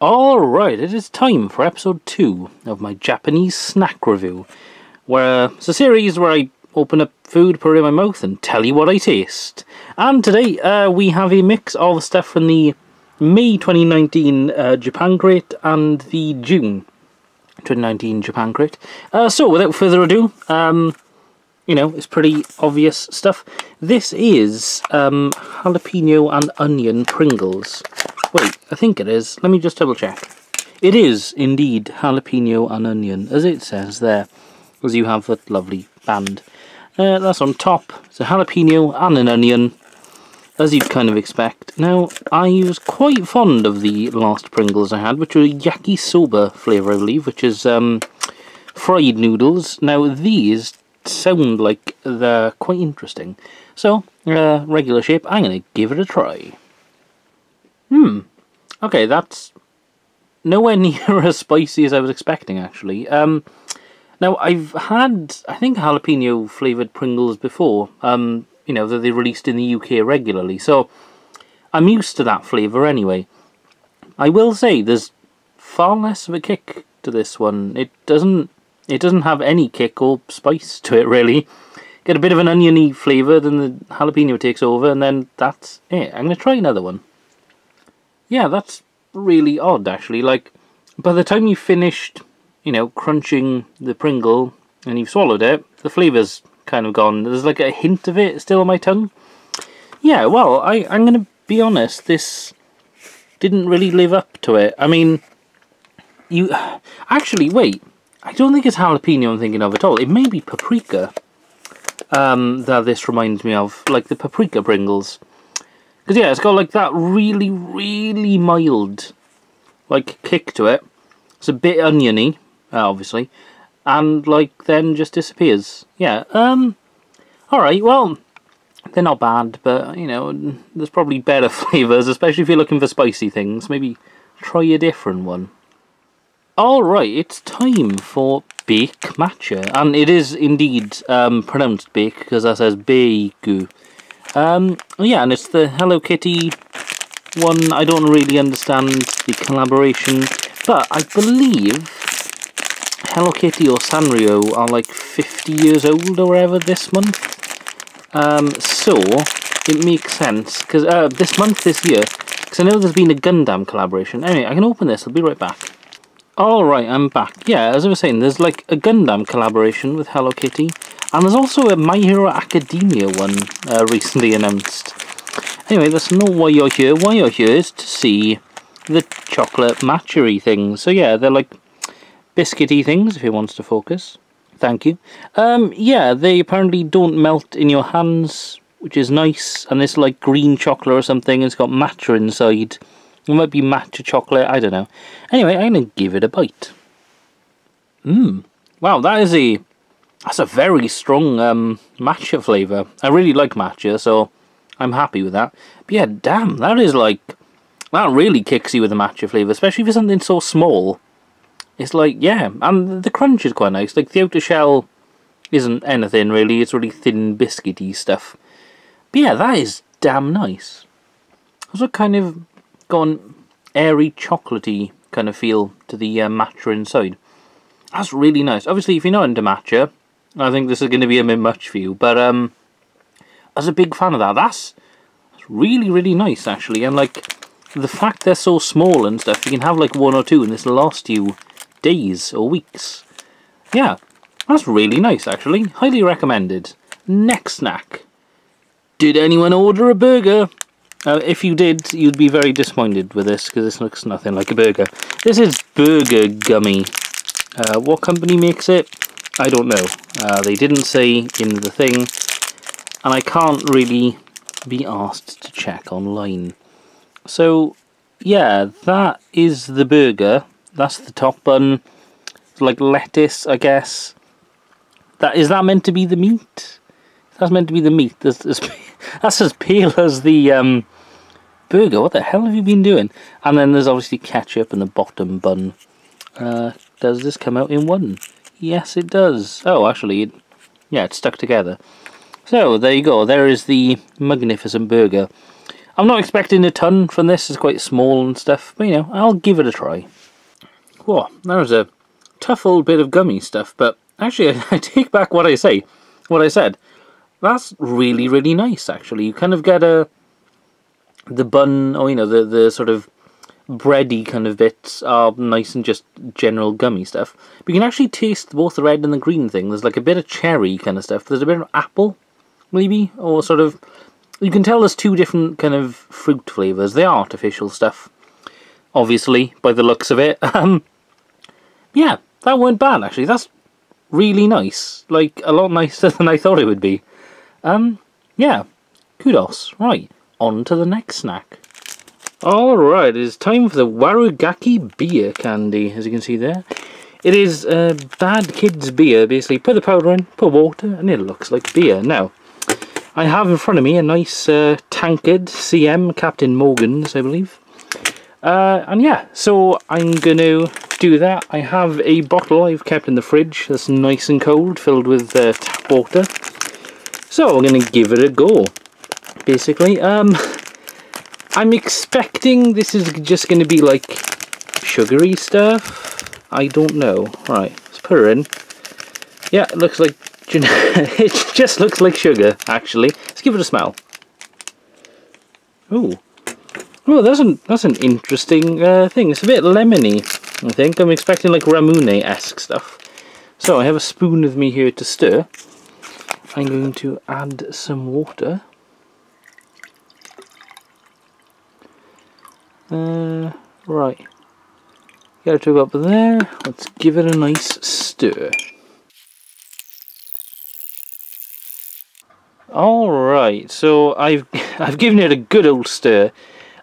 Alright, it is time for episode 2 of my Japanese snack review, where it's a series where I open up food, put it in my mouth, and tell you what I taste. And today uh, we have a mix of all the stuff from the May 2019 uh, Japan Crate and the June 2019 Japan Crate. Uh, so, without further ado, um, you know, it's pretty obvious stuff. This is um, jalapeno and onion Pringles. I think it is. Let me just double check. It is indeed jalapeno and onion, as it says there, as you have that lovely band. Uh, that's on top. It's a jalapeno and an onion, as you'd kind of expect. Now, I was quite fond of the last Pringles I had, which were yakisoba flavour, I believe, which is um, fried noodles. Now, these sound like they're quite interesting. So, uh, regular shape, I'm going to give it a try. Hmm. Okay, that's nowhere near as spicy as I was expecting, actually. Um, now, I've had, I think, jalapeno flavoured Pringles before, um, you know, that they released in the UK regularly, so I'm used to that flavour anyway. I will say, there's far less of a kick to this one. It doesn't, it doesn't have any kick or spice to it, really. Get a bit of an oniony flavour, then the jalapeno takes over, and then that's it. I'm going to try another one. Yeah, that's really odd, actually. Like, by the time you've finished you know, crunching the Pringle and you've swallowed it, the flavour's kind of gone. There's like a hint of it still on my tongue. Yeah, well, I, I'm going to be honest, this didn't really live up to it. I mean, you... Actually, wait. I don't think it's jalapeno I'm thinking of at all. It may be paprika um, that this reminds me of. Like the paprika Pringles. Because, yeah, it's got like that really, really mild like kick to it. It's a bit oniony, uh, obviously, and like then just disappears. Yeah. Um. All right. Well, they're not bad, but you know, there's probably better flavors, especially if you're looking for spicy things. Maybe try a different one. All right, it's time for bake matcha, and it is indeed um, pronounced bake because that says beigu. Um, yeah, and it's the Hello Kitty one. I don't really understand the collaboration, but I believe Hello Kitty or Sanrio are like 50 years old or whatever this month. Um, so, it makes sense, because uh, this month, this year, because I know there's been a Gundam collaboration. Anyway, I can open this, I'll be right back. Alright, I'm back. Yeah, as I was saying, there's like a Gundam collaboration with Hello Kitty, and there's also a My Hero Academia one uh, recently announced. Anyway, that's not why you're here. Why you're here is to see the chocolate matchery things. So yeah, they're like biscuity things, if he wants to focus. Thank you. Um, yeah, they apparently don't melt in your hands, which is nice. And it's like green chocolate or something. It's got matcha inside. It might be matcha chocolate, I don't know. Anyway, I'm going to give it a bite. Mmm. Wow, that is a... That's a very strong um, matcha flavour. I really like matcha, so I'm happy with that. But yeah, damn, that is like... That really kicks you with the matcha flavour, especially for something so small. It's like, yeah, and the crunch is quite nice. Like, the outer shell isn't anything, really. It's really thin, biscuity stuff. But yeah, that is damn nice. Also kind of gone airy, chocolatey kind of feel to the uh, matcha inside. That's really nice. Obviously, if you're not into matcha, I think this is going to be a bit much for you. But um, as a big fan of that, that's, that's really, really nice, actually. And, like, the fact they're so small and stuff, you can have, like, one or two, and this will last you days or weeks. Yeah, that's really nice actually. Highly recommended. Next snack. Did anyone order a burger? Uh, if you did, you'd be very disappointed with this because this looks nothing like a burger. This is Burger Gummy. Uh, what company makes it? I don't know. Uh, they didn't say in the thing, and I can't really be asked to check online. So, yeah, that is the burger. That's the top bun. It's like lettuce, I guess. That is that meant to be the meat? That's meant to be the meat. That's, that's, that's as pale as the um, burger. What the hell have you been doing? And then there's obviously ketchup in the bottom bun. Uh, does this come out in one? Yes, it does. Oh, actually, it, yeah, it's stuck together. So, there you go. There is the magnificent burger. I'm not expecting a ton from this. It's quite small and stuff. But, you know, I'll give it a try. Whoa, that was a tough old bit of gummy stuff. But actually, I take back what I say. What I said. That's really, really nice, actually. You kind of get a... The bun, or, you know, the, the sort of bready kind of bits are nice and just general gummy stuff. But you can actually taste both the red and the green thing. There's like a bit of cherry kind of stuff. There's a bit of apple, maybe, or sort of... You can tell there's two different kind of fruit flavours. They are artificial stuff, obviously, by the looks of it. Um, yeah, that weren't bad, actually. That's really nice. Like, a lot nicer than I thought it would be. Um, yeah, kudos. Right, on to the next snack. Alright, it is time for the Warugaki beer candy, as you can see there. It is uh, bad kids beer, basically. Put the powder in, put water, and it looks like beer. Now, I have in front of me a nice uh, tankard CM, Captain Morgan's, I believe. Uh, and yeah, so I'm going to do that. I have a bottle I've kept in the fridge that's nice and cold, filled with uh, tap water. So I'm going to give it a go, basically. Um, I'm expecting this is just going to be like sugary stuff. I don't know. Right, let's put her in. Yeah, it looks like it just looks like sugar, actually. Let's give it a smell. Ooh. Oh, that's an, that's an interesting uh, thing. It's a bit lemony, I think. I'm expecting like Ramune-esque stuff. So I have a spoon with me here to stir. I'm going to add some water. Uh, right. Get it up there. Let's give it a nice stir. Alright, so I've I've given it a good old stir.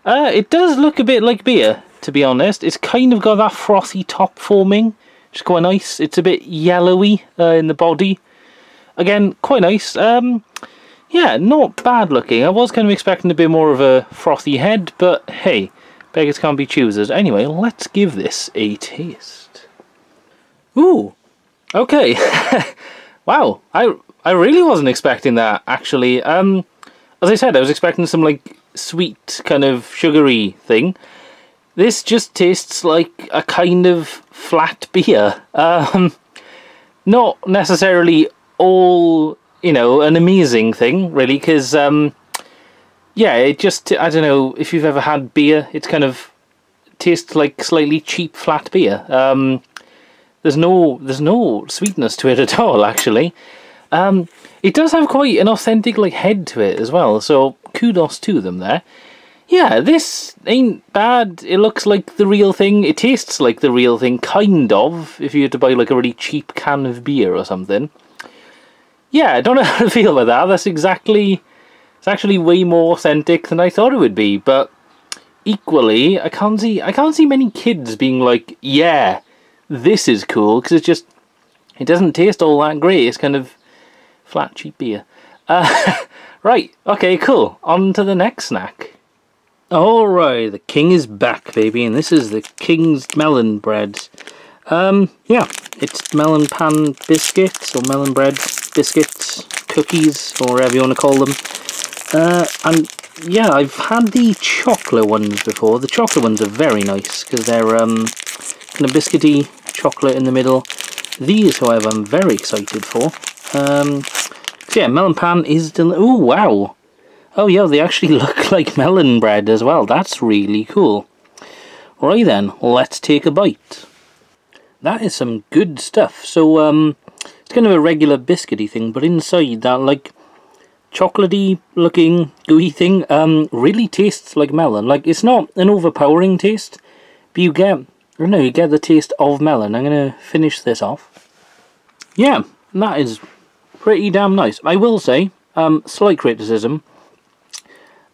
Uh, it does look a bit like beer, to be honest. It's kind of got that frothy top forming, is quite nice. It's a bit yellowy uh, in the body. Again, quite nice. Um, yeah, not bad looking. I was kind of expecting a bit more of a frothy head, but hey, beggars can't be choosers. Anyway, let's give this a taste. Ooh, okay. wow, I I really wasn't expecting that, actually. Um, as I said, I was expecting some, like, sweet, kind of sugary thing. This just tastes like a kind of flat beer. Um, not necessarily all, you know, an amazing thing, really, because, um, yeah, it just, I don't know, if you've ever had beer, it's kind of tastes like slightly cheap flat beer. Um, there's no, there's no sweetness to it at all, actually. Um, it does have quite an authentic like head to it as well, so kudos to them there. Yeah, this ain't bad. It looks like the real thing. It tastes like the real thing, kind of, if you had to buy like a really cheap can of beer or something. Yeah, I don't know how to feel about that. That's exactly... It's actually way more authentic than I thought it would be, but equally, I can't see I can't see many kids being like, yeah, this is cool, because it's just, it doesn't taste all that great. It's kind of Flat, cheap beer. Uh, right, okay, cool. On to the next snack. Alright, the king is back, baby, and this is the king's melon bread. Um, yeah, it's melon pan biscuits, or melon bread biscuits, cookies, or whatever you want to call them. Uh, and yeah, I've had the chocolate ones before. The chocolate ones are very nice, because they're um, kind of biscuity chocolate in the middle. These, however, I'm very excited for. Um, yeah, melon pan is still. Oh wow! Oh yeah, they actually look like melon bread as well. That's really cool. Right then, let's take a bite. That is some good stuff. So um, it's kind of a regular biscuity thing, but inside that like chocolatey looking gooey thing um, really tastes like melon. Like it's not an overpowering taste, but you get I know, you get the taste of melon. I'm gonna finish this off. Yeah, that is pretty damn nice. I will say, um, slight criticism,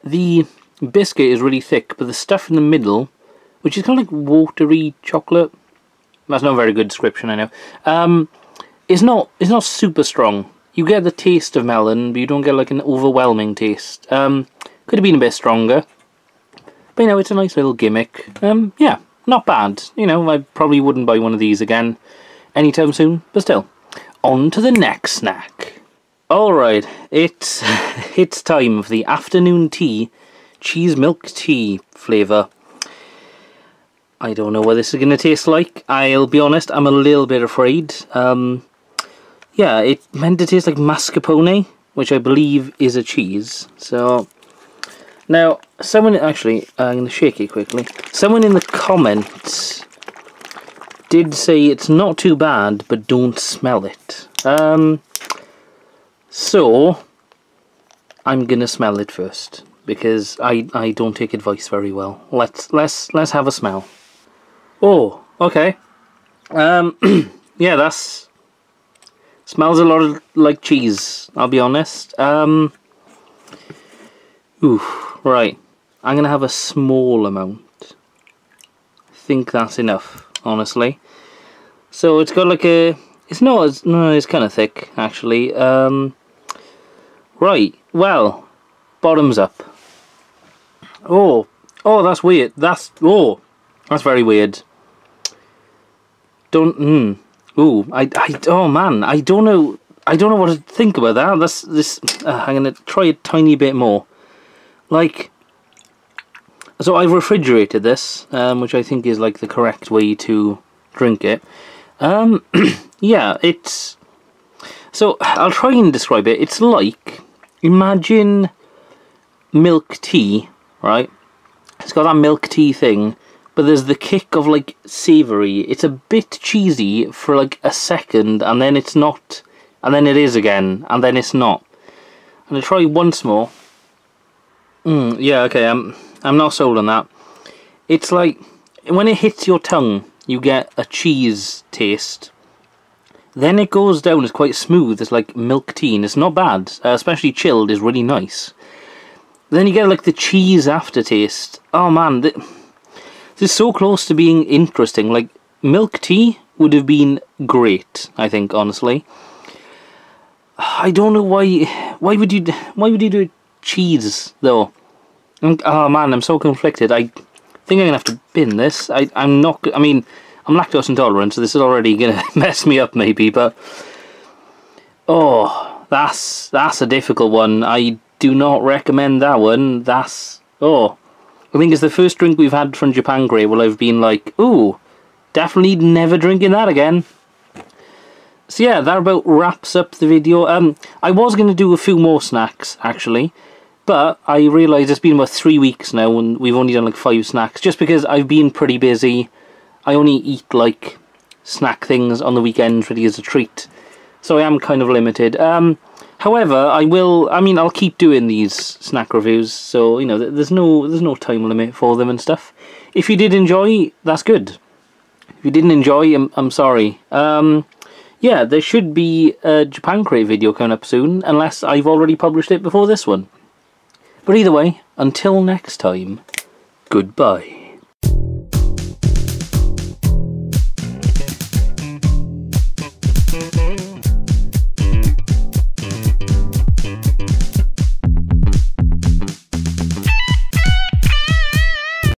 the biscuit is really thick, but the stuff in the middle, which is kind of like watery chocolate, that's not a very good description, I know, um, is not, is not super strong. You get the taste of melon, but you don't get like an overwhelming taste. Um, could have been a bit stronger. But you know, it's a nice little gimmick. Um, yeah, not bad. You know, I probably wouldn't buy one of these again anytime soon, but still on to the next snack. Alright, it's, it's time for the afternoon tea cheese milk tea flavour. I don't know what this is going to taste like. I'll be honest, I'm a little bit afraid. Um, yeah, it meant to taste like mascarpone, which I believe is a cheese. So, now, someone, actually, I'm going to shake it quickly. Someone in the comments did say it's not too bad, but don't smell it. Um, so, I'm gonna smell it first because I I don't take advice very well. Let's let's let's have a smell. Oh, okay. Um, yeah, that's smells a lot like cheese. I'll be honest. Um, ooh, right. I'm gonna have a small amount. I think that's enough, honestly. So it's got like a. It's not. It's, no, it's kind of thick actually. Um, right. Well, bottoms up. Oh, oh, that's weird. That's oh, that's very weird. Don't. Hmm. Ooh, I, I, oh man, I don't know, I don't know what to think about that. That's this. Uh, I'm gonna try a tiny bit more. Like, so I've refrigerated this, um, which I think is like the correct way to drink it. Um, yeah, it's. So I'll try and describe it. It's like imagine milk tea, right? It's got that milk tea thing, but there's the kick of like savoury. It's a bit cheesy for like a second, and then it's not, and then it is again, and then it's not. I'm gonna try once more. Mm, yeah, okay, I'm I'm not sold on that. It's like when it hits your tongue, you get a cheese taste. Then it goes down, it's quite smooth, it's like milk tea, and it's not bad, uh, especially chilled is really nice. Then you get like the cheese aftertaste. Oh man, this is so close to being interesting. Like, milk tea would have been great, I think, honestly. I don't know why, why would you, why would you do cheese, though? Oh man, I'm so conflicted. I think I'm gonna have to bin this. I, I'm not, I mean, I'm lactose intolerant, so this is already gonna mess me up maybe, but oh, that's that's a difficult one. I do not recommend that one. That's oh, I think it's the first drink we've had from Japan Crate where I've been like, ooh, definitely never drinking that again. So yeah, that about wraps up the video. Um, I was going to do a few more snacks actually, but I realised it's been about three weeks now and we've only done like five snacks just because I've been pretty busy. I only eat like snack things on the weekends really as a treat. So I am kind of limited. Um, however, I will, I mean, I'll keep doing these snack reviews. So, you know, there's no, there's no time limit for them and stuff. If you did enjoy, that's good. If you didn't enjoy, I'm, I'm sorry. Um, yeah, there should be a Japan Crate video coming up soon, unless I've already published it before this one. But either way, until next time, goodbye.